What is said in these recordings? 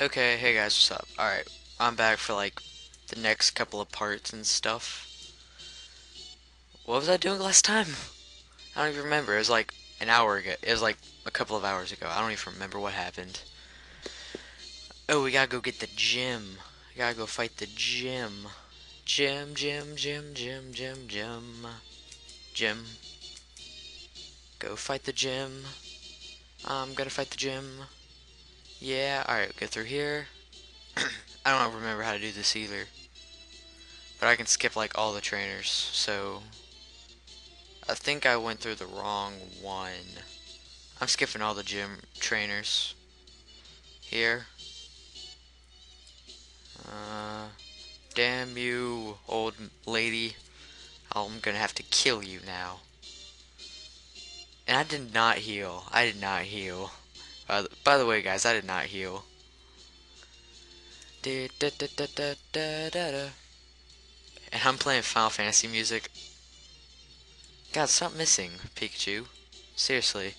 Okay, hey guys, what's up? Alright, I'm back for like the next couple of parts and stuff. What was I doing last time? I don't even remember. It was like an hour ago. It was like a couple of hours ago. I don't even remember what happened. Oh, we gotta go get the gym. We gotta go fight the gym. Gym, gym, gym, gym, gym, gym. Gym. Go fight the gym. I'm gonna fight the gym. Yeah, alright, go through here. I don't remember how to do this either. But I can skip like all the trainers, so... I think I went through the wrong one. I'm skipping all the gym trainers. Here. Uh, damn you, old lady. I'm gonna have to kill you now. And I did not heal. I did not heal. Uh, by the way, guys, I did not heal. And I'm playing Final Fantasy music. God, stop missing, Pikachu. Seriously.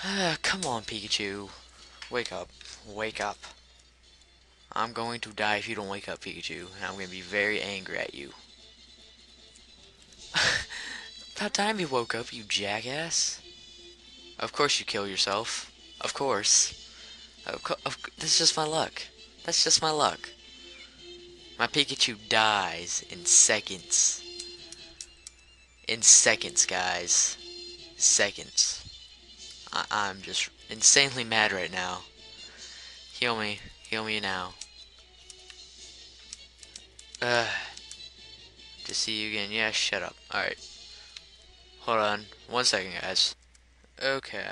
Come on, Pikachu. Wake up. Wake up. I'm going to die if you don't wake up, Pikachu. And I'm going to be very angry at you. About time you woke up, you jackass. Of course you kill yourself. Of course. Of co of, this is just my luck. That's just my luck. My Pikachu dies in seconds. In seconds, guys. Seconds. I I'm just insanely mad right now. Heal me. Heal me now. Uh, to see you again. Yeah, shut up. Alright. Hold on. One second, guys. Okay,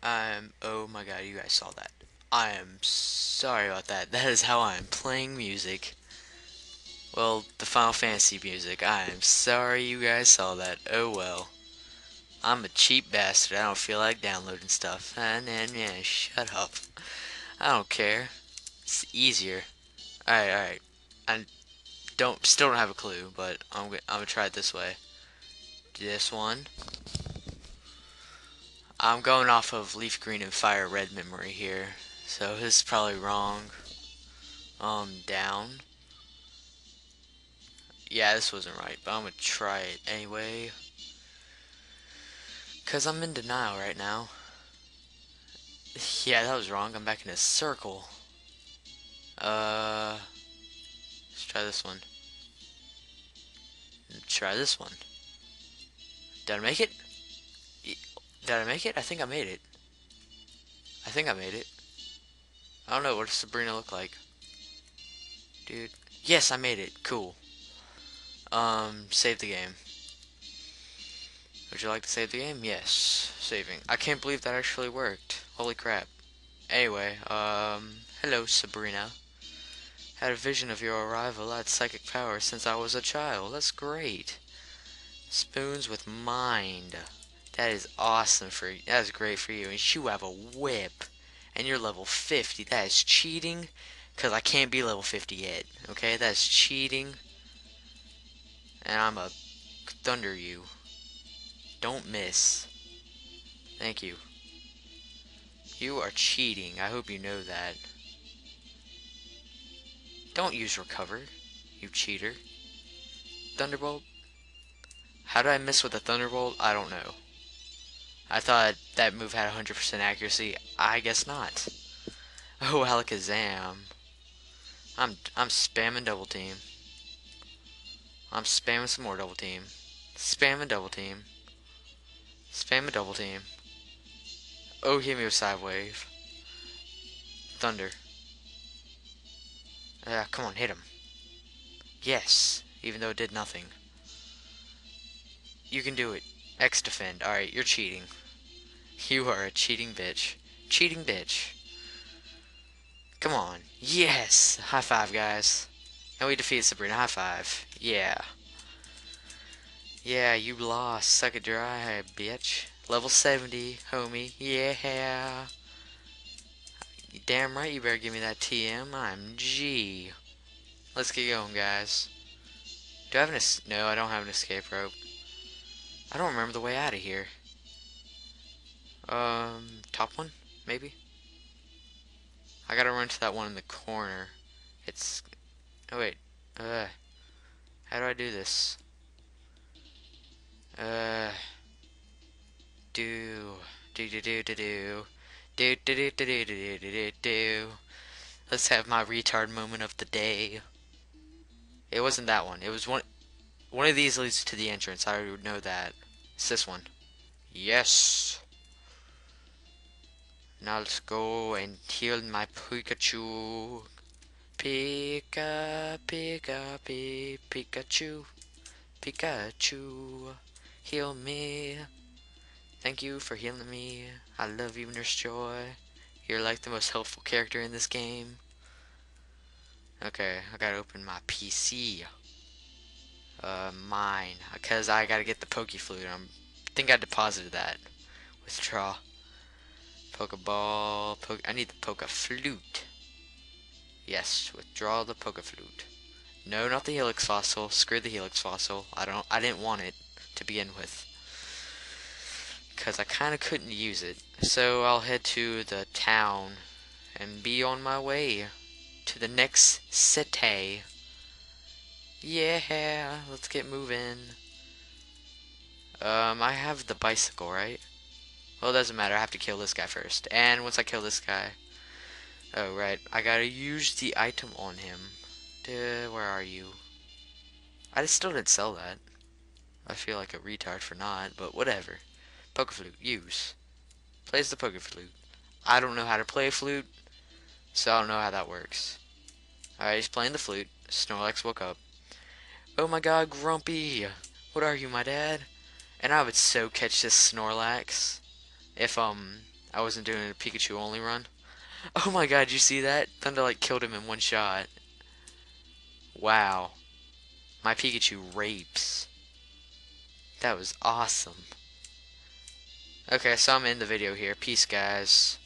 I'm, oh my god, you guys saw that. I am sorry about that. That is how I am playing music. Well, the Final Fantasy music. I am sorry you guys saw that. Oh well. I'm a cheap bastard. I don't feel like downloading stuff. And, and yeah, shut up. I don't care. It's easier. Alright, alright. I don't, still don't have a clue, but I'm, I'm gonna try it this way. This one. I'm going off of leaf green and fire red memory here. So this is probably wrong. Um, down. Yeah, this wasn't right, but I'm gonna try it anyway. Cause I'm in denial right now. Yeah, that was wrong. I'm back in a circle. Uh, let's try this one. Try this one. Did I make it? Did I make it? I think I made it. I think I made it. I don't know. What does Sabrina look like? Dude. Yes, I made it. Cool. Um, save the game. Would you like to save the game? Yes. Saving. I can't believe that actually worked. Holy crap. Anyway, um, hello, Sabrina. Had a vision of your arrival. Had psychic power since I was a child. That's great. Spoons with mind. That is awesome for you. That is great for you. And you have a whip. And you're level 50. That is cheating. Because I can't be level 50 yet. Okay? That's cheating. And I'm a thunder you. Don't miss. Thank you. You are cheating. I hope you know that. Don't use recover, you cheater. Thunderbolt? How did I miss with a Thunderbolt? I don't know. I thought that move had 100% accuracy. I guess not. Oh, Alakazam. I'm, I'm spamming double team. I'm spamming some more double team. Spamming double team. Spam a double team. Oh, hit me with Psywave. Thunder. Yeah, uh, come on, hit him. Yes, even though it did nothing. You can do it. X defend. Alright, you're cheating. You are a cheating bitch. Cheating bitch. Come on. Yes! High five, guys. And we defeat Sabrina. High five. Yeah. Yeah, you lost. Suck it dry, bitch. Level 70, homie. Yeah. Damn right you better give me that TM. I'm G. Let's get going, guys. Do I have an... No, I don't have an escape rope. I don't remember the way out of here. Um, top one, maybe? I gotta run to that one in the corner. It's... Oh, wait. Uh, how do I do this? Uh... Do... Do do do do do. Do do do do do do do do do. Let's have my retard moment of the day. It wasn't that one. It was one... One of these leads to the entrance. I already know that. It's this one. Yes! Now let's go and heal my Pikachu. Pika, Pika, Pikachu. Pikachu, heal me. Thank you for healing me. I love you, Nurse Joy. You're like the most helpful character in this game. Okay, I gotta open my PC. Uh, mine. Because I gotta get the Pokeflute. I think I deposited that. Withdraw. Pokeball. Poke I need the Pokeflute. Yes, withdraw the Pokeflute. No, not the Helix Fossil. Screw the Helix Fossil. I don't. I didn't want it to begin with. Because I kind of couldn't use it. So I'll head to the town and be on my way to the next city. Yeah, let's get moving. Um, I have the bicycle, right? Well, it doesn't matter. I have to kill this guy first. And once I kill this guy... Oh, right. I gotta use the item on him. Duh, where are you? I still didn't sell that. I feel like a retard for not, but whatever. Pokeflute. use. Plays the Pokeflute. I don't know how to play a flute, so I don't know how that works. Alright, he's playing the flute. Snorlax woke up. Oh my god, Grumpy! What are you, my dad? And I would so catch this Snorlax if um I wasn't doing a Pikachu only run. Oh my god, you see that? Thunder like killed him in one shot. Wow. My Pikachu rapes. That was awesome. Okay, so I'm in the video here. Peace, guys.